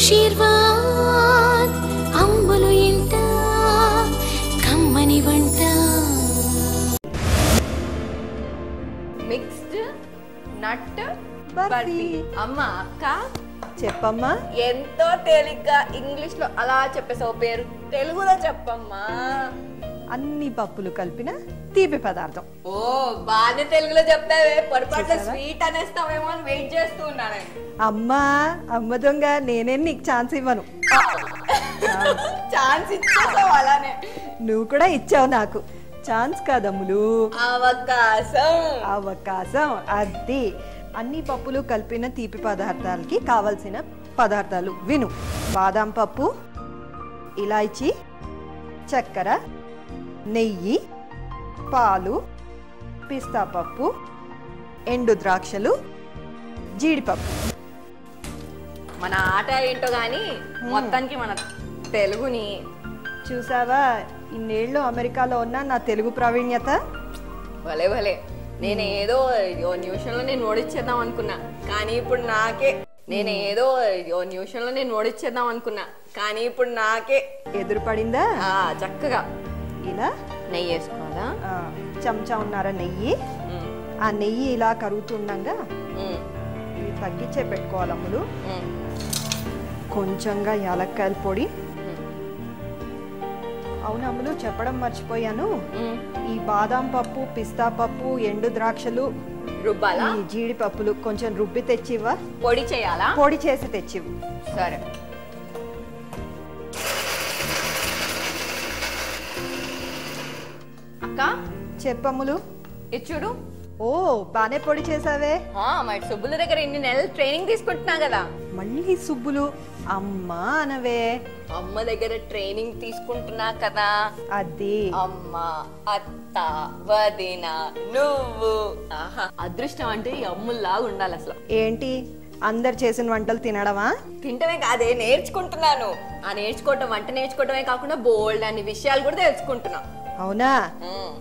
ఆశీర్వాద్ అమ్మలు ఇంట కమ్మని వంట. Mixed nut barfi. బర్ఫీ. అమ్మ అక్క. చెప్పమ్మా. ఎంతో తేలిగ్గా ఇంగ్లీష్లో అలా చెప్పేసావు పేరు తెలుగులో చెప్పమ్మా. అన్ని పప్పులు కలిపిన తీపి పదార్థం. ఓ బాగానే తెలుగులో చెప్తావే పొరపాటు? స్వీట్ అనేస్తావేమో అని వెయిట్ చేస్తూ ఉన్నాను. అమ్మా అమ్మ దొంగ నేనే నీకు ఛాన్స్ ఇవ్వను. ఛాన్స్ ఇచ్చేసావు అలానే. నువ్వు కూడా ఇచ్చావు నాకు. ఛాన్స్ కాదమ్ములు అవకాశం. అవకాశం అది. అన్ని పప్పులు కలిపిన తీపి పదార్థాలకి కావలసిన పదార్థాలు విను. బాదాం పప్పు ఇలాచి చక్కెర నెయ్యి పాలు పిస్తా పప్పు ఎండు ద్రాక్షలు జీడిపప్పు. మన ఆట ఏంటో గాని మొత్తానికి మన తెలుగుని చూసావా? ఇన్నేళ్ళు అమెరికాలో ఉన్న నా తెలుగు ప్రావీణ్యత. భలే భలే. నేను ఏదో ఓ నిమిషంలో నేను ఓడిచ్చేద్దాం అనుకున్నా. కానీ ఇప్పుడు నాకే నేను ఏదో ఓ నిమిషంలో నేను ఓడిచ్చేద్దాం అనుకున్నా. కానీ ఇప్పుడు నాకే ఎదురుపడిందా చక్కగా. ఇలా నెయ్యి వేసుకోవాలా? చెంచా ఉన్నార నెయ్యి? ఆ నెయ్యి ఇలా కరుగుతుండగా ఇవి తగ్గించే పెట్టుకోవాలి అమ్ములు. కొంచెంగా యాలక్కాయల పొడి. అవును అమ్ములు చెప్పడం మర్చిపోయాను. ఈ బాదాం పప్పు పిస్తా పప్పు ఎండు ద్రాక్షలు రుబ్బాలా? ఈ జీడిపప్పులు కొంచెం రుబ్బి తెచ్చివ్వా. పొడి చేయాలా? పొడి చేసి తెచ్చివ్వు. సరే. అక్క చెప్పమ్ములు ఇది చూడు. ఓ బానే పొడి చేసావే. ఆ, మరి సుబ్బుల దగ్గర ఇన్ని నెలలు ట్రైనింగ్ తీసుకుంటున్నా కదా. మళ్ళీ సుబ్బులు. అమ్మా అనవే. అమ్మ దగ్గర ట్రైనింగ్ తీసుకుంటున్నా కదా. అది. అమ్మ అత్త వదిన నువ్వు. ఆహా అదృష్టం అంటే ఈ అమ్ముల్లాగా ఉండాలి అసలు. ఏంటి? అందరు చేసిన వంటలు తినడమా? తింటమే కాదే నేర్చుకుంటున్నాను. ఆ నేర్చుకోవటం వంట నేర్చుకోవటమే కాకుండా బోల్డ్ అన్ని విషయాలు కూడా తెలుసుకుంటున్నా. అవునా.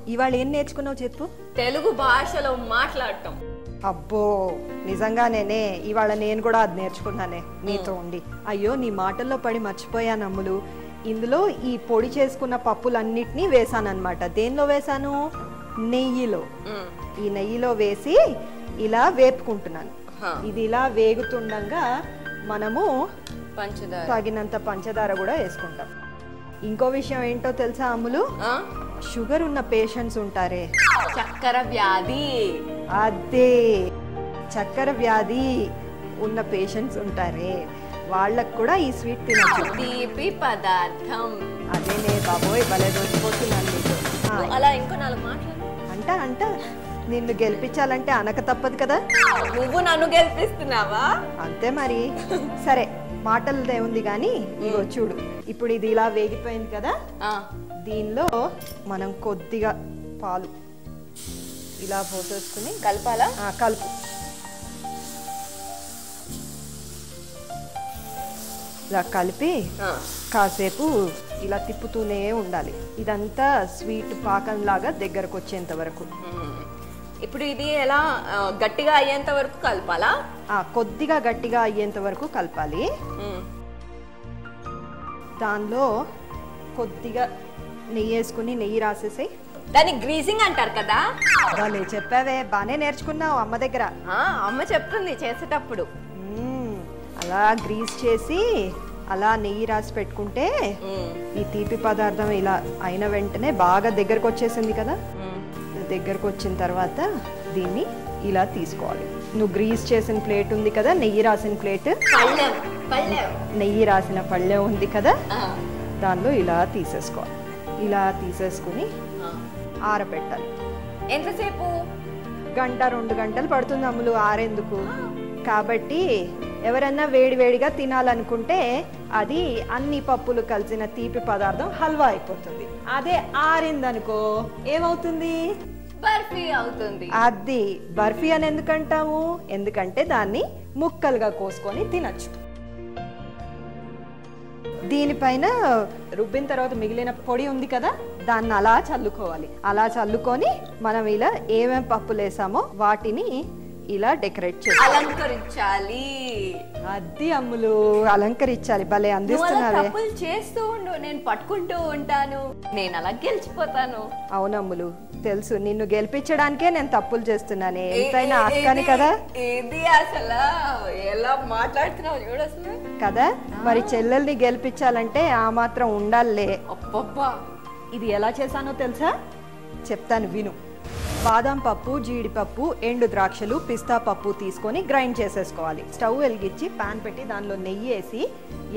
ఇవాళ ఏం నేర్చుకున్నావు చెప్పు? తెలుగు భాషలో మాట్లాడటం. అబ్బో నిజంగానేనే ఇవాళ నేను కూడా అది నేర్చుకున్నానే. నీతో ఉండి. అయ్యో నీ మాటల్లో పడి మర్చిపోయాను అమ్ములు. ఇందులో ఈ పొడి చేసుకున్న పప్పులన్నిటినీ వేసానన్నమాట. దేనిలో వేసాను? నెయ్యిలో. ఈ నెయ్యిలో వేసి ఇలా వేపుకుంటున్నాను. ఇది ఇలా వేగుతుండగా మనము పంచదార. తగినంత పంచదార కూడా వేసుకుంటాం. ఇంకో విషయం ఏంటో తెలుసా అమ్ములు? షుగర్ ఉన్న పేషెంట్స్ ఉంటారే. చక్కెర వ్యాధి. అదే చక్కెర వ్యాధి ఉన్న పేషెంట్స్ ఉంటారే. వాళ్ళకు కూడా ఈ స్వీట్ తినచ్చు. తీపి పదార్థం. అదేనే బాబోయ్ భలే దొరికిపోతున్నాను నీకు. అలా ఇంకో నాలుగు మాట్లాడు అంట అంట. నిన్ను గెలిపించాలంటే అనక తప్పదు కదా? నువ్వు నన్ను గెలిపిస్తున్నావా? అంతే మరి. సరే మాటలదే ఉంది కానీ ఇగో చూడు. ఇప్పుడు ఇది ఇలా వేగిపోయింది కదా? దీనిలో మనం కొద్దిగా పాలు ఇలా పోసేసుకుని కలపాలా? కలుపు. ఇలా కలిపి కాసేపు ఇలా తిప్పుతూనే ఉండాలి. ఇదంతా స్వీట్ పాకంలాగా దగ్గరకు వచ్చేంత వరకు. ఇప్పుడు ఇది ఎలా గట్టిగా అయ్యేంత వరకు కలపాలా? ఆ, కొద్దిగా గట్టిగా అయ్యేంత వరకు కలపాలి. దానిలో కొద్దిగా నెయ్యి వేసుకుని నెయ్యి రాసేసి దాన్ని గ్రీజింగ్ అంటారు కదా? భలే చెప్పావే బాగానే నేర్చుకున్నావు అమ్మ దగ్గర. అమ్మ చెప్తుంది చేసేటప్పుడు. అలా గ్రీస్ చేసి అలా నెయ్యి రాసి పెట్టుకుంటే ఈ తీపి పదార్థం ఇలా అయిన వెంటనే బాగా దగ్గరకు వచ్చేసింది కదా. దగ్గరకు వచ్చిన తర్వాత దీన్ని ఇలా తీసుకోవాలి. నువ్వు గ్రీస్ చేసిన ప్లేట్ ఉంది కదా నెయ్యి రాసిన ప్లేట్? నెయ్యి రాసిన పళ్ళె ఉంది కదా? దానిలో ఇలా తీసేసుకోవాలి. ఇలా తీసేసుకుని. ఆరబెట్టాలి ఎంతసేపు? గంట రెండు గంటలు పడుతుంది అమ్ములు ఆరేందుకు. కాబట్టి ఎవరన్నా వేడివేడిగా తినాలనుకుంటే అది అన్ని పప్పులు కలిసిన తీపి పదార్థం హల్వా అయిపోతుంది. అదే ఆరిందనుకో. ఏమవుతుంది? బర్ఫీ అవుతుంది. అది బర్ఫీ అని ఎందుకంటాము ఎందుకంటే దాన్ని ముక్కలుగా కోసుకొని తినచ్చు. దీనిపైన రుబ్బిన తర్వాత మిగిలిన పొడి ఉంది కదా? దాన్ని అలా చల్లుకోవాలి. అలా చల్లుకొని మనం ఇలా ఏమేం పప్పులు వేసామో వాటిని ఇలా డెకరేట్ చేసి అలంకరించాలి. అది అమ్ములు అలంకరించాలి. భలే తప్పులు చేస్తూ ఉండు నేను పట్టుకుంటూ ఉంటాను. నేను అలా గెలిచిపోతాను. అవునమ్ములు తెలుసు. నిన్ను గెలిపించడానికే నేను తప్పులు చేస్తున్నానే. ఎంతైనా అక్కని కదా? ఇది అసలు? ఎలా మాట్లాడుతున్నావు చూడు అసలు? కదా? మరి చెల్లెల్ని గెలిపించాలంటే ఆ మాత్రం ఉండాలే అబ్బబ్బా. ఇది ఎలా చేశానో తెలుసా? చెప్తాను విను. బాదం పప్పు జీడిపప్పు ఎండు ద్రాక్షలు పిస్తా పప్పు తీసుకొని గ్రైండ్ చేసేసుకోవాలి. స్టవ్ వెలిగించి పాన్ పెట్టి దానిలో నెయ్యి వేసి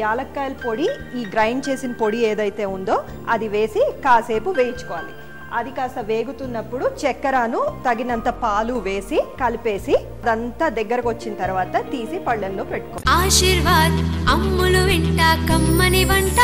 యాలక్కాయల పొడి ఈ గ్రైండ్ చేసిన పొడి ఏదైతే ఉందో అది వేసి కాసేపు వేయించుకోవాలి. అది కాస్త వేగుతున్నప్పుడు చక్కెరను తగినంత పాలు వేసి కలిపేసి అదంతా దగ్గరకు వచ్చిన తర్వాత తీసి పళ్ళెంలో పెట్టుకో ఆశీర్వాద్ అమ్ములు వింట కమ్మని వంట.